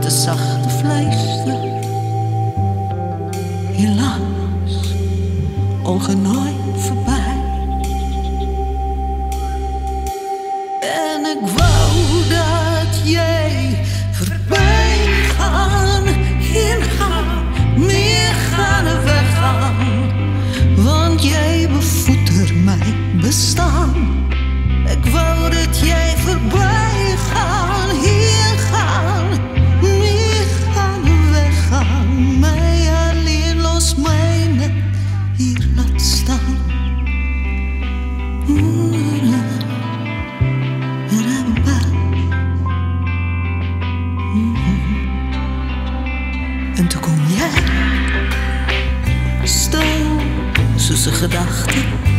de zachte vleesde. Helaas, ongenooid voorbij. En ik wou dat jij voorbij gaan, heen gaan, meer gaan en weggaan. Want jij bevoedt mijn bestaan. Ik wou dat jij voorbij tussen zijn gedachten.